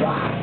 Wow.